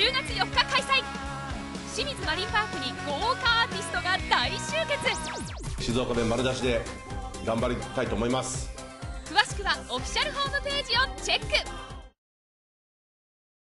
10月4日開催。清水マリンパークに豪華アーティストが大集結。静岡弁丸出しで頑張りたいと思います。詳しくはオフィシャルホームページをチェック。